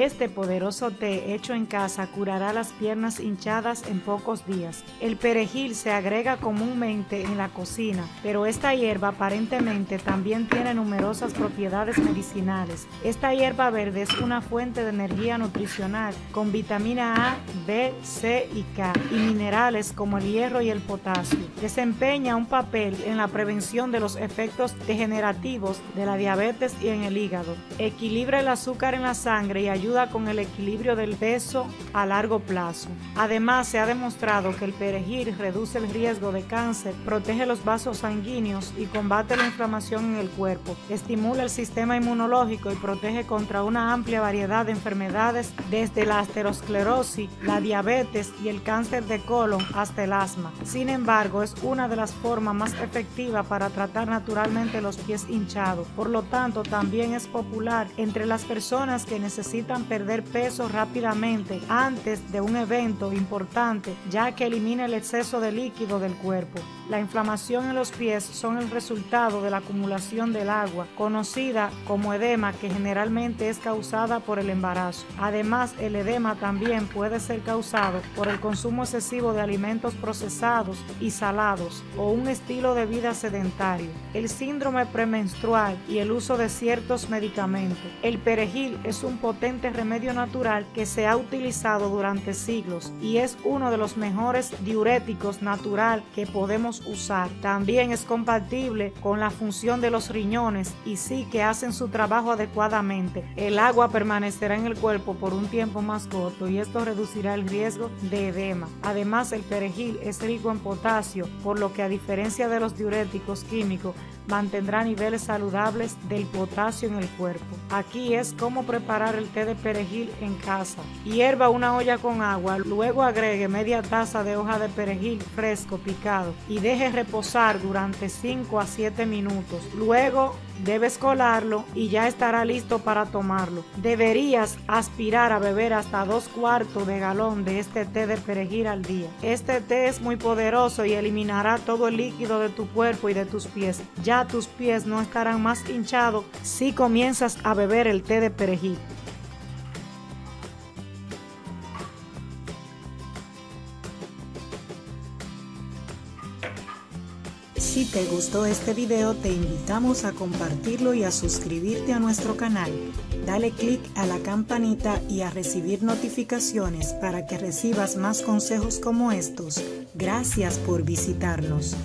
Este poderoso té hecho en casa curará las piernas hinchadas en pocos días. El perejil se agrega comúnmente en la cocina, pero esta hierba aparentemente también tiene numerosas propiedades medicinales. Esta hierba verde es una fuente de energía nutricional con vitamina A, B, C y K y minerales como el hierro y el potasio. Desempeña un papel en la prevención de los efectos degenerativos de la diabetes y en el hígado. Equilibra el azúcar en la sangre y ayuda con el equilibrio del peso a largo plazo. Además, se ha demostrado que el perejil reduce el riesgo de cáncer, protege los vasos sanguíneos y combate la inflamación en el cuerpo, estimula el sistema inmunológico y protege contra una amplia variedad de enfermedades desde la aterosclerosis, la diabetes y el cáncer de colon hasta el asma. Sin embargo, es una de las formas más efectivas para tratar naturalmente los pies hinchados. Por lo tanto, también es popular entre las personas que necesitan perder peso rápidamente antes de un evento importante, ya que elimina el exceso de líquido del cuerpo. La inflamación en los pies son el resultado de la acumulación del agua, conocida como edema, que generalmente es causada por el embarazo. Además, el edema también puede ser causado por el consumo excesivo de alimentos procesados y salados o un estilo de vida sedentario, el síndrome premenstrual y el uso de ciertos medicamentos. El perejil es un potente remedio natural que se ha utilizado durante siglos y es uno de los mejores diuréticos natural que podemos usar. También es compatible con la función de los riñones y sí que hacen su trabajo adecuadamente. El agua permanecerá en el cuerpo por un tiempo más corto y esto reducirá el riesgo de edema. Además, el perejil es rico en potasio, por lo que a diferencia de los diuréticos químicos, mantendrá niveles saludables del potasio en el cuerpo. Aquí es cómo preparar el té de perejil en casa. Hierva una olla con agua, luego agregue media taza de hoja de perejil fresco picado y deje reposar durante 5 a 7 minutos. Luego debes colarlo y ya estará listo para tomarlo. Deberías aspirar a beber hasta dos cuartos de galón de este té de perejil al día. Este té es muy poderoso y eliminará todo el líquido de tu cuerpo y de tus pies. Tus pies no estarán más hinchados si comienzas a beber el té de perejil. Si te gustó este video te invitamos a compartirlo y a suscribirte a nuestro canal. Dale click a la campanita y a recibir notificaciones para que recibas más consejos como estos. Gracias por visitarnos.